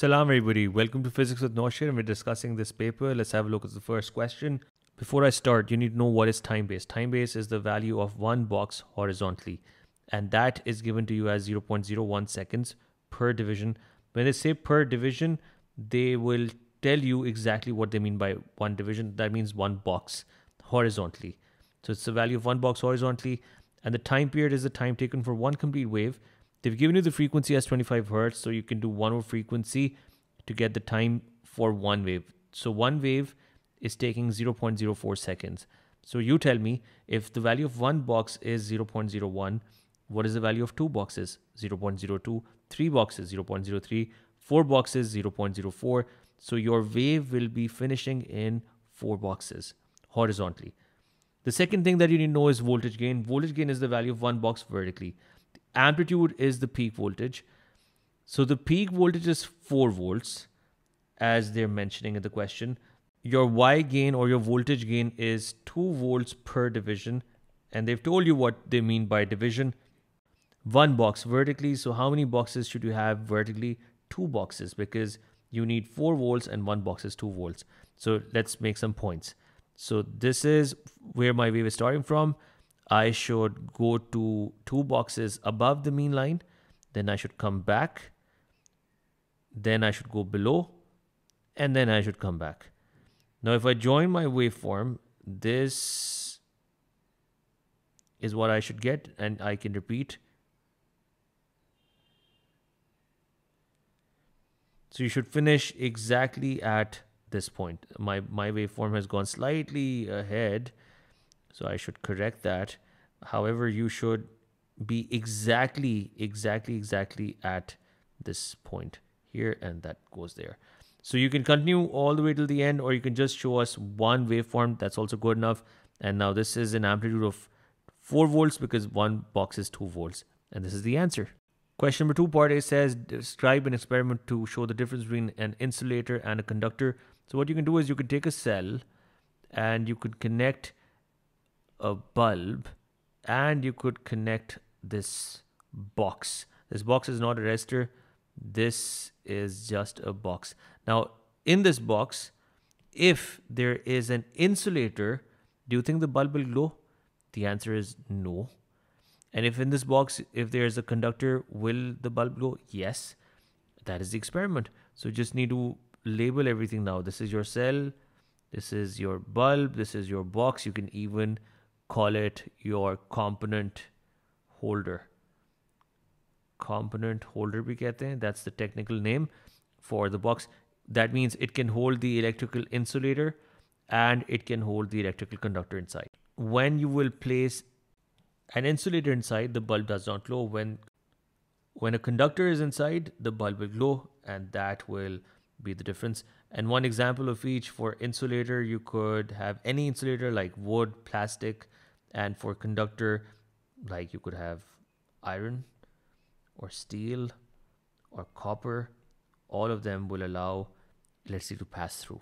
Salam everybody, welcome to Physics with Naushir and we're discussing this paper. Let's have a look at the first question. Before I start, you need to know what is time base. Time base is the value of one box horizontally and that is given to you as 0.01 seconds per division. When they say per division, they will tell you exactly what they mean by one division. That means one box horizontally. So it's the value of one box horizontally and the time period is the time taken for one complete wave They've given you the frequency as 25 hertz, so you can do one more frequency to get the time for one wave. So one wave is taking 0.04 seconds. So you tell me if the value of one box is 0.01, what is the value of two boxes? 0.02, three boxes 0.03, four boxes 0.04. So your wave will be finishing in four boxes horizontally. The second thing that you need to know is voltage gain. Voltage gain is the value of one box vertically amplitude is the peak voltage. So the peak voltage is 4 volts, as they're mentioning in the question. Your Y gain or your voltage gain is 2 volts per division. And they've told you what they mean by division. One box vertically. So how many boxes should you have vertically? Two boxes because you need 4 volts and one box is 2 volts. So let's make some points. So this is where my wave is starting from. I should go to two boxes above the mean line. Then I should come back. Then I should go below. And then I should come back. Now, if I join my waveform, this is what I should get. And I can repeat. So you should finish exactly at this point. My, my waveform has gone slightly ahead so I should correct that. However, you should be exactly, exactly, exactly at this point here and that goes there. So you can continue all the way till the end or you can just show us one waveform. That's also good enough. And now this is an amplitude of 4 volts because one box is 2 volts. And this is the answer. Question number two, part A says, describe an experiment to show the difference between an insulator and a conductor. So what you can do is you can take a cell and you could connect a bulb and you could connect this box. This box is not a resistor. This is just a box. Now, in this box, if there is an insulator, do you think the bulb will glow? The answer is no. And if in this box, if there is a conductor, will the bulb glow? Yes. That is the experiment. So you just need to label everything now. This is your cell. This is your bulb. This is your box. You can even call it your component holder. Component holder we get there. that's the technical name for the box. That means it can hold the electrical insulator and it can hold the electrical conductor inside. When you will place an insulator inside the bulb does not glow. When when a conductor is inside the bulb will glow and that will be the difference. And one example of each for insulator you could have any insulator like wood plastic and for conductor like you could have iron or steel or copper all of them will allow electricity to pass through.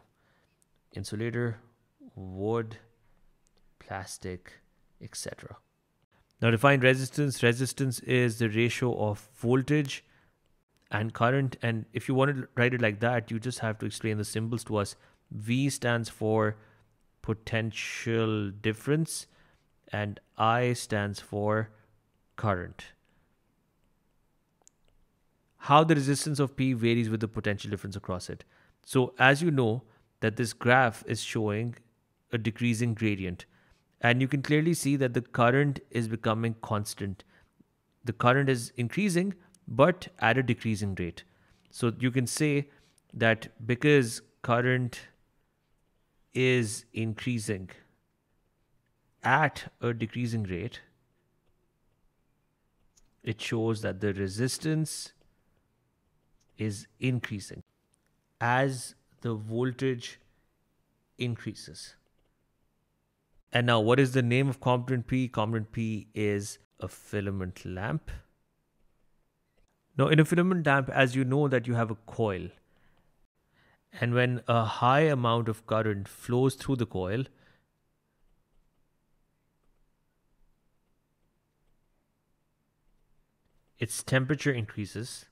Insulator wood plastic etc now to find resistance resistance is the ratio of voltage and current. And if you want to write it like that you just have to explain the symbols to us. V stands for potential difference and I stands for current. How the resistance of P varies with the potential difference across it. So as you know that this graph is showing a decreasing gradient and you can clearly see that the current is becoming constant. The current is increasing but at a decreasing rate. So you can say that because current is increasing at a decreasing rate, it shows that the resistance is increasing as the voltage increases. And now, what is the name of component P? Component P is a filament lamp. Now, in a filament lamp, as you know that you have a coil. And when a high amount of current flows through the coil, its temperature increases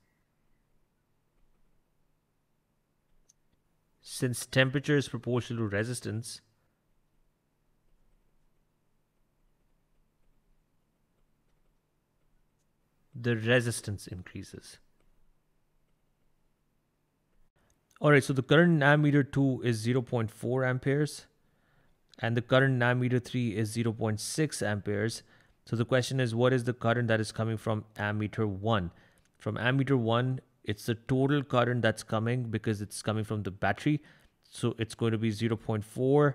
since temperature is proportional to resistance, the resistance increases. Alright, so the current ammeter 2 is 0.4 amperes and the current ammeter 3 is 0.6 amperes. So the question is what is the current that is coming from ammeter 1? From ammeter 1, it's the total current that's coming because it's coming from the battery. So it's going to be 0.4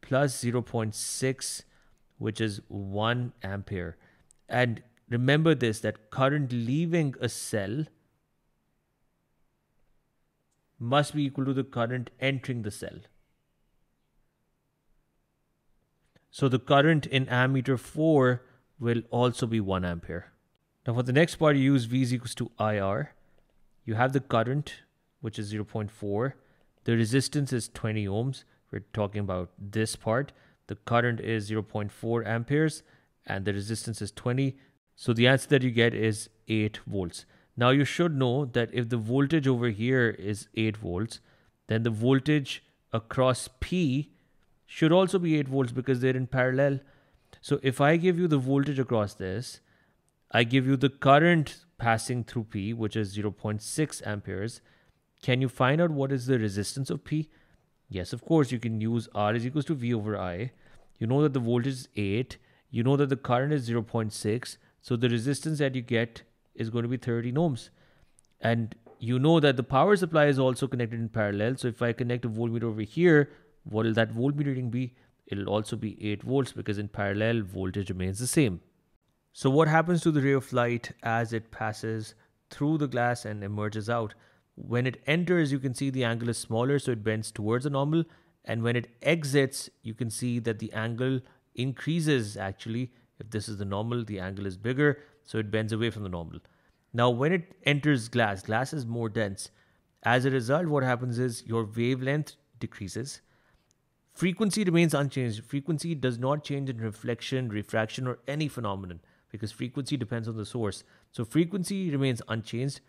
plus 0.6, which is 1 ampere. And remember this, that current leaving a cell must be equal to the current entering the cell. So the current in ammeter 4 will also be 1 ampere. Now for the next part, you use V is equals to IR. You have the current, which is 0.4. The resistance is 20 ohms. We're talking about this part. The current is 0.4 amperes and the resistance is 20. So the answer that you get is 8 volts. Now you should know that if the voltage over here is 8 volts, then the voltage across P should also be 8 volts because they're in parallel. So if I give you the voltage across this, I give you the current passing through P, which is 0.6 amperes. Can you find out what is the resistance of P? Yes, of course, you can use R is equals to V over I. You know that the voltage is 8. You know that the current is 0.6. So the resistance that you get is going to be 30 ohms. And you know that the power supply is also connected in parallel. So if I connect a voltmeter over here, what will that voltmeter reading be? It'll also be 8 volts because in parallel, voltage remains the same. So what happens to the ray of light as it passes through the glass and emerges out? When it enters, you can see the angle is smaller, so it bends towards the normal. And when it exits, you can see that the angle increases actually. If this is the normal, the angle is bigger, so it bends away from the normal. Now, when it enters glass, glass is more dense. As a result, what happens is your wavelength decreases. Frequency remains unchanged. Frequency does not change in reflection, refraction, or any phenomenon because frequency depends on the source. So frequency remains unchanged.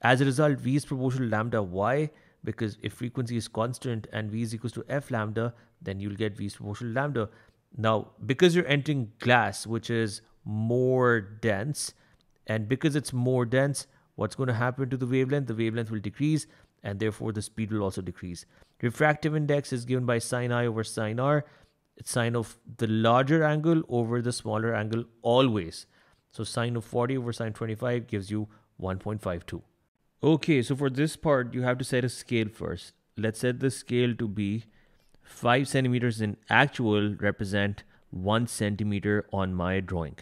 As a result, V is proportional to lambda. Why? Because if frequency is constant and V is equals to F lambda, then you'll get V is proportional to lambda. Now, because you're entering glass, which is more dense, and because it's more dense, what's going to happen to the wavelength? The wavelength will decrease, and therefore the speed will also decrease. Refractive index is given by sine I over sine R It's sine of the larger angle over the smaller angle always. So sine of 40 over sine 25 gives you 1.52. Okay, so for this part, you have to set a scale first. Let's set the scale to be 5 centimeters in actual represent 1 centimeter on my drawing.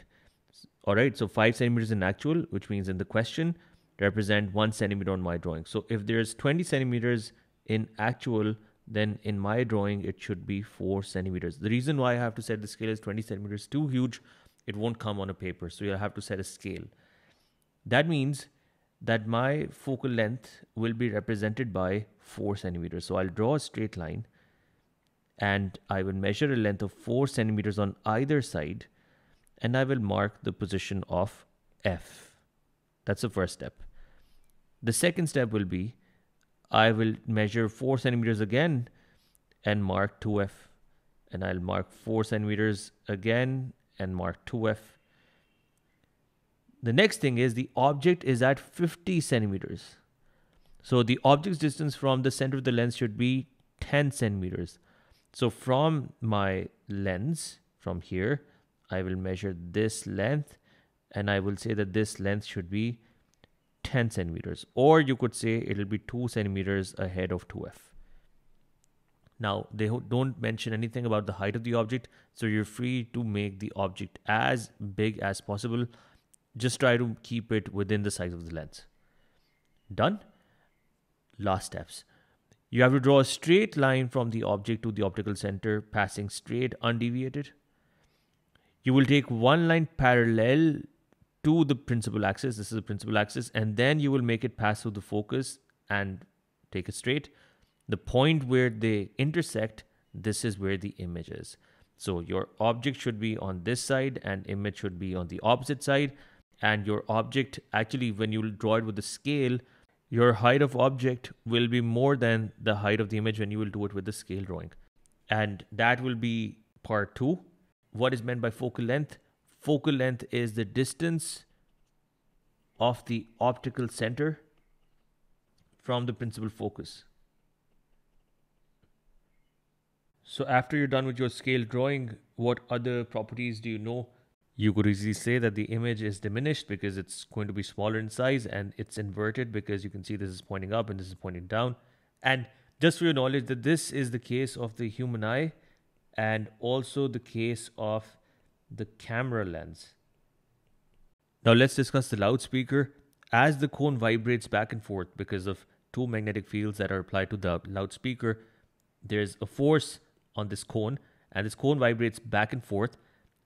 Alright, so 5 centimeters in actual, which means in the question, represent 1 centimeter on my drawing. So if there's 20 centimeters in actual, then in my drawing it should be 4 centimeters. The reason why I have to set the scale is 20 centimeters too huge, it won't come on a paper. So you'll have to set a scale. That means that my focal length will be represented by 4 centimeters. So I'll draw a straight line and I will measure a length of 4 centimeters on either side and I will mark the position of F. That's the first step. The second step will be I will measure 4 centimeters again and mark 2f. And I'll mark 4 centimeters again and mark 2f. The next thing is the object is at 50 centimeters. So the object's distance from the center of the lens should be 10 centimeters. So from my lens, from here, I will measure this length and I will say that this length should be 10 centimeters or you could say it'll be 2 centimeters ahead of 2f. Now they don't mention anything about the height of the object so you're free to make the object as big as possible. Just try to keep it within the size of the lens. Done? Last steps. You have to draw a straight line from the object to the optical center passing straight undeviated. You will take one line parallel to the principal axis. This is the principal axis. And then you will make it pass through the focus and take it straight. The point where they intersect, this is where the image is. So your object should be on this side and image should be on the opposite side. And your object, actually, when you will draw it with the scale, your height of object will be more than the height of the image when you will do it with the scale drawing. And that will be part two. What is meant by focal length? Focal length is the distance of the optical center from the principal focus. So after you're done with your scale drawing, what other properties do you know? You could easily say that the image is diminished because it's going to be smaller in size and it's inverted because you can see this is pointing up and this is pointing down. And just for your knowledge that this is the case of the human eye and also the case of the camera lens. Now let's discuss the loudspeaker. As the cone vibrates back and forth because of two magnetic fields that are applied to the loudspeaker, there's a force on this cone and this cone vibrates back and forth.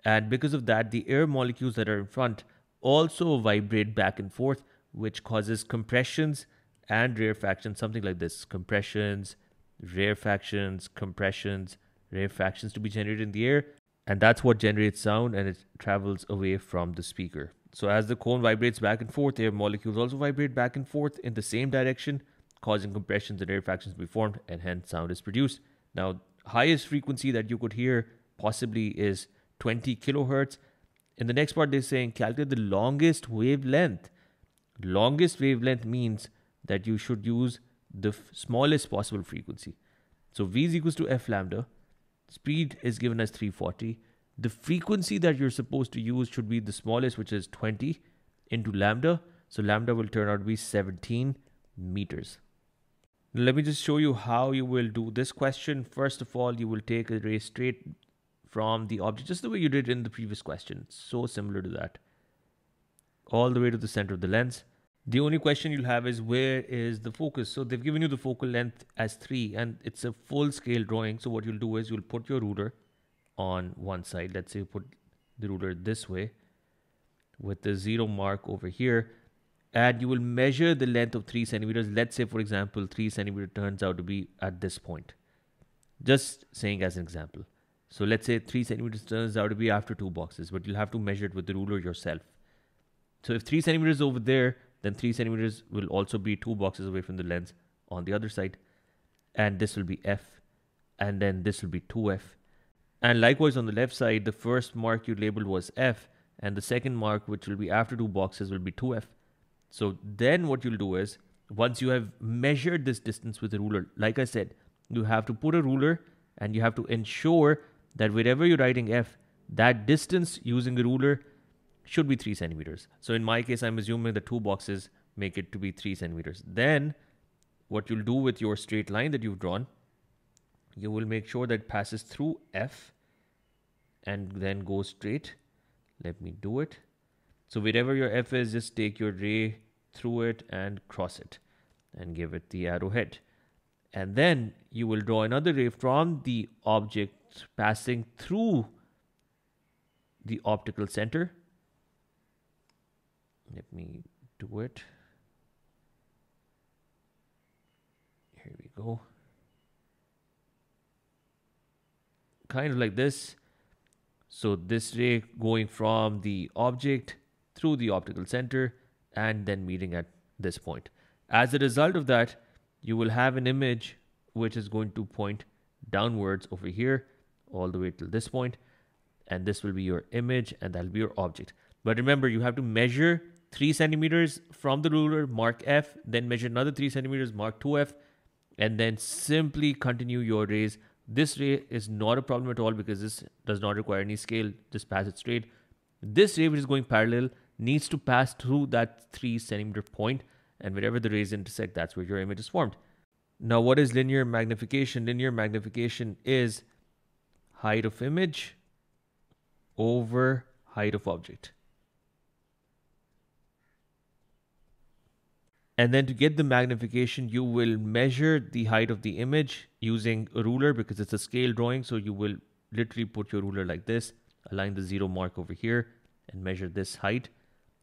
And because of that, the air molecules that are in front also vibrate back and forth, which causes compressions and rarefactions, something like this compressions, rarefactions, compressions, rarefactions to be generated in the air. And that's what generates sound and it travels away from the speaker. So as the cone vibrates back and forth, air molecules also vibrate back and forth in the same direction, causing compressions and rarefactions to be formed, and hence sound is produced. Now, highest frequency that you could hear possibly is 20 kilohertz. In the next part, they're saying calculate the longest wavelength. Longest wavelength means that you should use the smallest possible frequency. So V is equals to F lambda. Speed is given as 340. The frequency that you're supposed to use should be the smallest, which is 20 into lambda. So lambda will turn out to be 17 meters. Let me just show you how you will do this question. First of all, you will take a ray straight from the object, just the way you did in the previous question. So similar to that. All the way to the center of the lens. The only question you'll have is where is the focus? So they've given you the focal length as 3 and it's a full scale drawing. So what you'll do is you'll put your ruler on one side. Let's say you put the ruler this way with the zero mark over here and you will measure the length of 3 centimeters. Let's say, for example, 3 centimeter turns out to be at this point. Just saying as an example. So let's say 3 centimeters turns out to be after two boxes, but you'll have to measure it with the ruler yourself. So if 3 centimeters over there, then 3 centimeters will also be two boxes away from the lens on the other side. And this will be F. And then this will be 2F. And likewise on the left side, the first mark you labeled was F. And the second mark, which will be after two boxes, will be 2F. So then what you'll do is once you have measured this distance with a ruler, like I said, you have to put a ruler and you have to ensure that wherever you're writing F, that distance using a ruler should be three centimeters. So in my case, I'm assuming the two boxes make it to be three centimeters. Then what you'll do with your straight line that you've drawn, you will make sure that passes through F and then goes straight. Let me do it. So wherever your F is, just take your ray through it and cross it and give it the arrowhead. And then you will draw another ray from the object passing through the optical center. Let me do it. Here we go. Kind of like this. So this ray going from the object through the optical center and then meeting at this point. As a result of that, you will have an image which is going to point downwards over here all the way till this point and this will be your image and that'll be your object. But remember, you have to measure 3 centimeters from the ruler, mark F, then measure another 3 centimeters, mark 2F, and then simply continue your rays. This ray is not a problem at all because this does not require any scale, just pass it straight. This ray which is going parallel needs to pass through that 3 centimeter point and wherever the rays intersect, that's where your image is formed. Now, what is linear magnification? Linear magnification is height of image over height of object. And then to get the magnification, you will measure the height of the image using a ruler because it's a scale drawing. So you will literally put your ruler like this, align the zero mark over here and measure this height.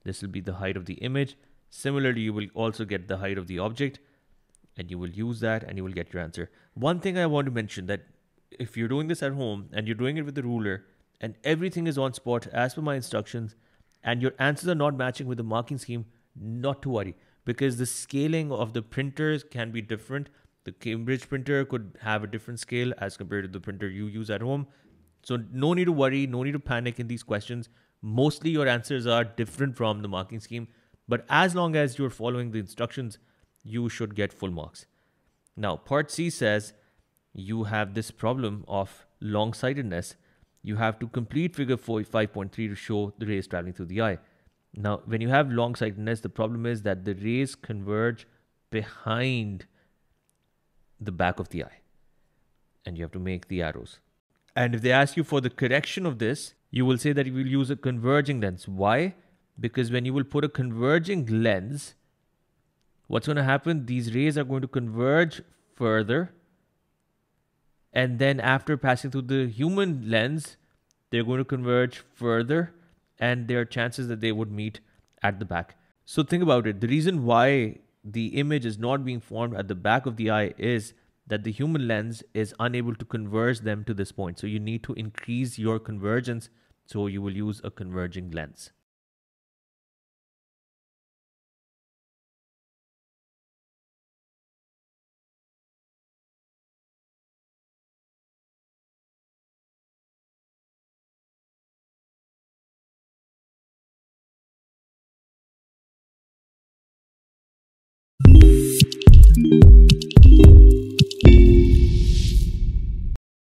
This will be the height of the image. Similarly, you will also get the height of the object and you will use that and you will get your answer. One thing I want to mention that if you're doing this at home and you're doing it with the ruler and everything is on spot as per my instructions and your answers are not matching with the marking scheme, not to worry because the scaling of the printers can be different. The Cambridge printer could have a different scale as compared to the printer you use at home. So, no need to worry, no need to panic in these questions. Mostly your answers are different from the marking scheme, but as long as you're following the instructions, you should get full marks. Now, part C says you have this problem of long sightedness. You have to complete figure 5.3 to show the rays traveling through the eye. Now, when you have long sightedness, the problem is that the rays converge behind the back of the eye. And you have to make the arrows. And if they ask you for the correction of this, you will say that you will use a converging lens. Why? Because when you will put a converging lens, what's going to happen? These rays are going to converge further. And then after passing through the human lens, they're going to converge further and there are chances that they would meet at the back. So think about it. The reason why the image is not being formed at the back of the eye is that the human lens is unable to converge them to this point. So you need to increase your convergence. So you will use a converging lens.